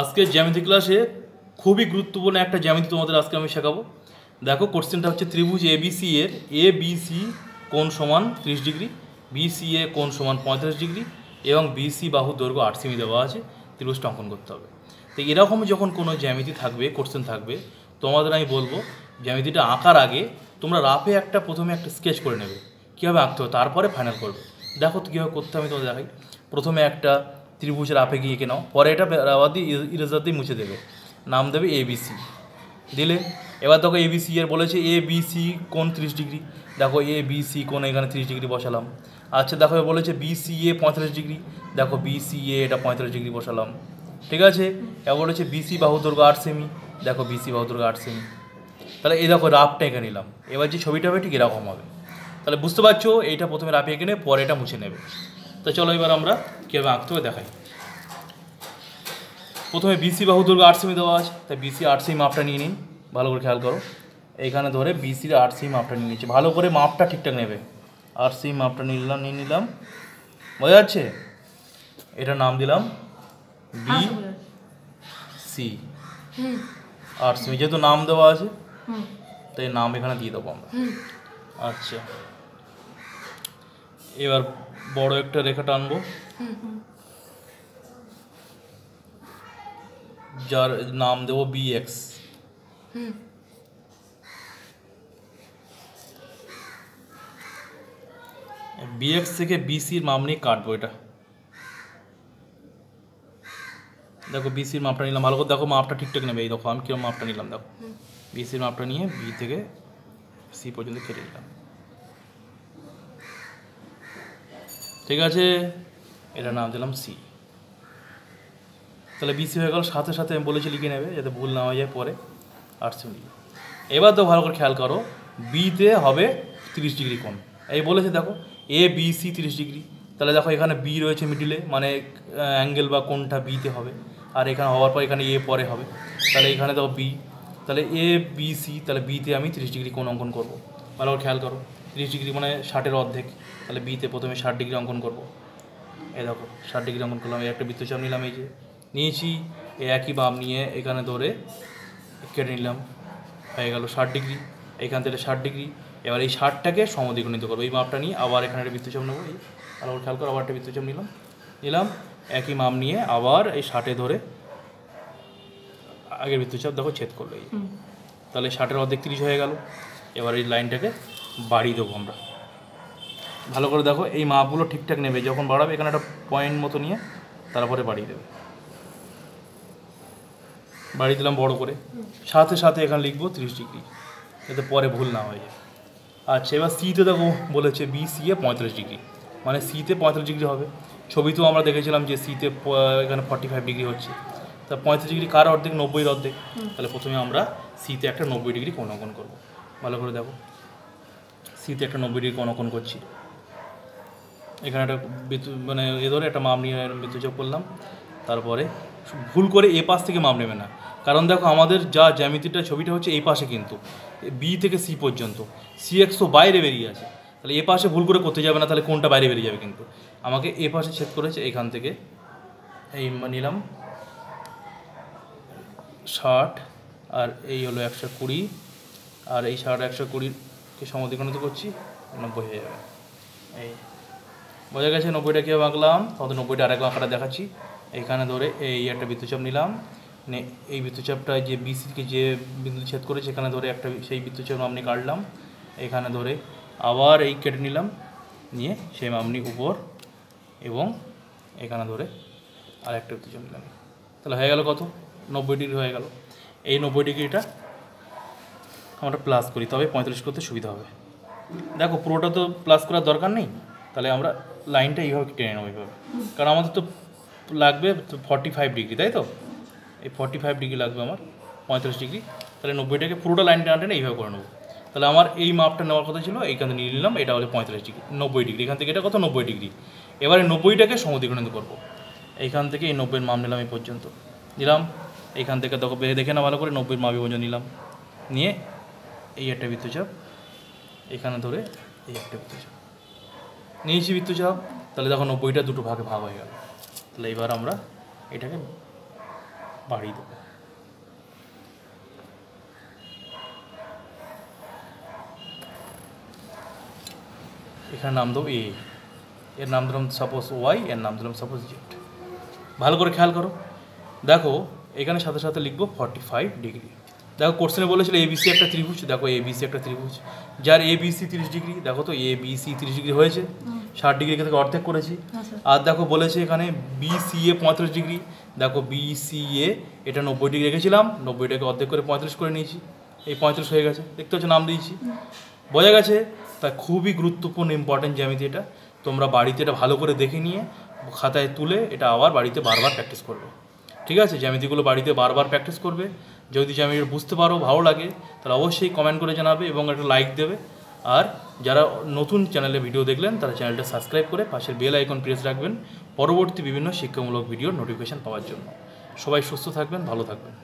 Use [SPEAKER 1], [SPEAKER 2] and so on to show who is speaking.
[SPEAKER 1] আজকে জ্যামিতি ক্লাসে খুবই গুরুত্বপূর্ণ একটা জ্যামিতি তোমাদের আজকে আমি শেখাবো। দেখো কোশ্চেনটা হচ্ছে ত্রিভুজ এবিসি এর এ বিসি কোণ সমান ত্রিশ ডিগ্রি বিসি এ কোণ সমান পঁয়তাল্লিশ ডিগ্রি এবং বিসি বাহু দৈর্ঘ্য আট সিমি দেওয়া আছে, ত্রিভুজটা অঙ্কন করতে হবে। তো এরকম যখন কোনো জ্যামিতি থাকবে কোশ্চেন থাকবে, তোমাদের আমি বলব জ্যামিতিটা আঁকার আগে তোমরা রাফে একটা প্রথমে একটা স্কেচ করে নেবে, কীভাবে আঁকতে হবে, তারপরে ফাইনাল করবে। দেখো তো কীভাবে করতে আমি তোমাদের দেখাই। প্রথমে একটা ত্রিভুজ রাফে গিয়ে এঁকে নাও পরে এটা রাবার দিয়ে মুছে দেবে। নাম দেবে এবিসি দিলে? এবার দেখো এবিসি এর বলেছে এ বিসি কোন ত্রিশ ডিগ্রি। দেখো এ বিসি কোন এখানে ত্রিশ ডিগ্রি বসালাম। আচ্ছা দেখো বলেছে বিসি এ পঁয়তাল্লিশ ডিগ্রি। দেখো বিসি এ এটা পঁয়তাল্লিশ ডিগ্রি বসালাম। ঠিক আছে? এবার বলেছে বিসি বাহু দৈর্ঘ্য আট সেমি। দেখো বিসি বাহু দৈর্ঘ্য আট সেমি। তাহলে এই দেখো রাফটা এঁকে নিলাম। এবার যে ছবিটা হবে ঠিক এরকম হবে। তাহলে বুঝতে পারছ, এইটা প্রথমে রাফে এঁকে নেবে পরে এটা মুছে নেবে। তো চলো এবার আমরা কীভাবে আঁকতে হবে দেখাই। প্রথমে বিসি বাহু দৈর্ঘ্য আট সেমি দেওয়া আছে তাই বিসি আট সেমি মাপটা নিয়ে নিন ভালো করে খেয়াল করো। এখানে ধরে বিসির আট সেমি মাপটা নিয়ে নিচ্ছি ভালো করে মাপটা ঠিকঠাক নেবে। আট সেমি মাপটা নিলাম নিয়ে নিলাম। বোঝা যাচ্ছে? এটার নাম দিলাম বি সি
[SPEAKER 2] হুম।
[SPEAKER 1] আট যেহেতু নাম দেওয়া আছে তাই নাম এখানে দিয়ে দেবো আমরা। আচ্ছা। এবার বড় একটা রেখা টানবো।
[SPEAKER 2] হুম হুম
[SPEAKER 1] যার নাম দেবো বি এক্স
[SPEAKER 2] হুম
[SPEAKER 1] বিএক্স থেকে বিসির মাপ নিয়ে কাটবো এটা দেখো বিসির মাপটা নিলাম ভালো করে দেখো মাপটা ঠিকঠাক নেবে এই দেখো আমি কীরকম মাপটা নিলাম দেখো বিসির মাপটা নিয়ে বি থেকে সি পর্যন্ত কেটে নিলাম ঠিক আছে এটা নাম দিলাম সি তাহলে বিসি হয়ে গেল, সাথে সাথে আমি বলেছি লিখে নেবে, যাতে ভুল না হয়ে যায় পরে। আটশো মিলি এবার তো ভালো করে খেয়াল করো বিতে হবে তিরিশ ডিগ্রি কোণ। এই বলেছে দেখো এ বি সি তিরিশ ডিগ্রি। তাহলে দেখো এখানে বি রয়েছে মিডিলে মানে অ্যাঙ্গেল বা কোনটা বিতে হবে। আর এখানে হওয়ার পর এখানে এ পরে হবে। তাহলে এখানে দেখো বি তাহলে এ বি সি তাহলে বিতে আমি তিরিশ ডিগ্রি কোণ অঙ্কন করব। ভালো করে খেয়াল করো। তিরিশ ডিগ্রি মানে ষাটের অর্ধেক। তাহলে বিতে প্রথমে ষাট ডিগ্রি অঙ্কন করব। এই দেখো ষাট ডিগ্রি অঙ্কন করলাম এই একটা বৃত্তচাপ নিলাম এই যে। নিয়েছি এই একই বাম নিয়ে এখানে ধরে কেটে নিলাম। হয়ে গেল ষাট ডিগ্রি এখান থেকে ষাট ডিগ্রি। এবার এই ষাটটাকে সমদ্বিগুণিত করব। এই মাপটা নিয়ে আবার এখানে একটা বৃত্তচাপ নেব এই আবার খেয়াল করে আবার একটা বৃত্তচাপ নিলাম। নিলাম একই মাপ নিয়ে আবার এই ষাটে ধরে আগের বৃত্তচাপ দেখো ছেদ করল এই তাহলে ষাটের অর্ধেক তিরিশ হয়ে গেল। এবার এই লাইনটাকে বাড়িয়ে দেবো আমরা। ভালো করে দেখো এই মাপগুলো ঠিকঠাক নেবে। যখন বাড়াবে এখানে একটা পয়েন্ট মতো নিয়ে তারপরে বাড়িয়ে দেবে। বাড়িয়ে দিলাম বড় করে। সাথে সাথে এখানে লিখব তিরিশ ডিগ্রি যাতে পরে ভুল না হয়ে যায়। আচ্ছা এবার সিতে দেখো বলেছে বি সি এ পঁয়তাল্লিশ ডিগ্রি। মানে সিতে পঁয়তাল্লিশ ডিগ্রি হবে। ছবিতেও আমরা দেখেছিলাম যে সিতে এখানে ফর্টি ফাইভ ডিগ্রি হচ্ছে। তা পঁয়ত্রিশ ডিগ্রি কার অর্ধেক? নব্বইয়ের অর্ধেক। তাহলে প্রথমে আমরা সিতে একটা নব্বই ডিগ্রি কোণ অঙ্কন করব। ভালো করে দেখো। সিতে একটা নব্বই ডিগ্রি কোণ অঙ্কন করছি। এখানে একটা বিদ্যুৎ মানে এ ধরে একটা মাপ নিয়ে বিদ্যুৎ করলাম। তারপরে ভুল করে এ পাশ থেকে মাপ নেবে না। কারণ দেখো আমাদের যা জ্যামিতিটা ছবিটা হচ্ছে এই পাশে কিন্তু বি থেকে সি পর্যন্ত। সি এক্স তো বাইরে বেরিয়ে আছে। তাহলে এ পাশে ভুল করে করতে যাবে না, তাহলে কোনটা বাইরে বেরিয়ে যাবে কিন্তু? আমাকে এ পাশে ছেদ করেছে, এখান থেকে এই নিলাম। ষাট, আর এই হলো একশো কুড়ি, আর এই ষাট, একশো কুড়িকে সমদ্বিগণিত করছি, নব্বই হয়ে যাবে। এই বোঝা গেছে নব্বইটা কীভাবে আঁকলাম? তত নব্বইটা আরেক আঁকাটা দেখাচ্ছি। এখানে ধরে এই একটা বিদ্যুৎচাপ নিলাম। নে, এই বৃত্তচাপটা যে বিসিকে যে বিন্দু ছেদ করেছে এখানে ধরে একটা সেই বিদ্যুৎচাপ আপনি কাটলাম। এখানে ধরে আবার এই কেটে নিলাম। নিয়ে সেই আপনি উপর এবং এখানে ধরে আর একটা বৃত্তচাপ নিলাম। তাহলে হয়ে গেল কত? নব্বই ডিগ্রি হয়ে গেল। এই নব্বই ডিগ্রিটা আমরা প্লাস করি, তবে পঁয়তাল্লিশ করতে সুবিধা হবে। দেখো পুরোটা তো প্লাস করার দরকার নেই। তাহলে আমরা লাইনটা এইভাবে টেনে নেব এইভাবে। কারণ আমাদের তো লাগবে ফর্টি ফাইভ ডিগ্রি তাই তো? এই ফর্টি ফাইভ ডিগ্রি লাগবে আমার, পঁয়তাল্লিশ ডিগ্রি তাহলে নব্বইটাকে পুরোটা লাইন টানা টেনে এইভাবে করে নেব। তাহলে আমার এই মাপটা নেওয়ার কথা ছিল, এইখান থেকে নিয়ে নিলাম, এটা হলো পঁয়তাল্লিশ ডিগ্রি নব্বই ডিগ্রি এখান থেকে এটা কত? নব্বই ডিগ্রি এবারে নব্বইটাকে সমদ্বিগুণিত করব। এইখান থেকে এই নব্বইয়ের মাপ নিলাম এই পর্যন্ত। নিলাম, এইখান থেকে দেখো দেখে না ভালো করে, নব্বইয়ের মাপি পর্যন্ত নিলাম। নিয়ে এই একটা বৃত্তচাপ, এখানে ধরে এই একটা বৃত্তচাপ। নিয়েছি বৃত্তচাপ তাহলে দেখো নব্বইটা দুটো ভাগে ভাগ হয়ে গেল। তাহলে এবার আমরা এটাকে বাড়িয়ে দেবো। এখানে নাম দেবো এ এর নাম দিলাম সাপোজ ওয়াই এর নাম দিলাম সাপোজ জেড ভালো করে খেয়াল করো। দেখো, এখানে সাথে সাথে লিখব ফর্টি ফাইভ ডিগ্রি দেখো কোশ্চেনে বলেছিল এবিসি একটা ত্রিভুজ দেখো এবিসি একটা ত্রিভুজ। যার এবিসি তিরিশ ডিগ্রি দেখো তো এবিসি তিরিশ ডিগ্রি হয়েছে। ষাট ডিগ্রি থেকে অর্ধেক করেছি।
[SPEAKER 2] আচ্ছা।
[SPEAKER 1] আর দেখো বলেছে এখানে বিসিএ পঁয়ত্রিশ ডিগ্রি দেখো বিসিএ এটা নব্বই ডিগ্রি রেখেছিলাম নব্বইটাকে অর্ধেক করে পঁয়ত্রিশ করে নিয়েছি। এই পঁয়ত্রিশ হয়ে গেছে দেখতে হচ্ছে নাম দিয়েছি। বোঝা গেছে? তা খুবই গুরুত্বপূর্ণ ইম্পর্টেন্ট জ্যামিতি এটা। তোমরা বাড়িতে এটা ভালো করে দেখে নিয়ে খাতায় তুলে এটা আবার বাড়িতে বারবার প্র্যাকটিস করবে। ঠিক আছে? জ্যামিতিগুলো বাড়িতে বারবার প্র্যাকটিস করবে। যদি জ্যামিতি বুঝতে পারো, ভালো লাগে, তাহলে অবশ্যই কমেন্ট করে জানাবে এবং একটা লাইক দেবে। আর যারা নতুন চ্যানেলে ভিডিও দেখলেন, তারা চ্যানেলটা সাবস্ক্রাইব করে পাশের বেল আইকন প্রেস রাখবেন। পরবর্তী বিভিন্ন শিক্ষামূলক ভিডিওর নোটিফিকেশান পাওয়ার জন্য। সবাই সুস্থ থাকবেন, ভালো থাকবেন।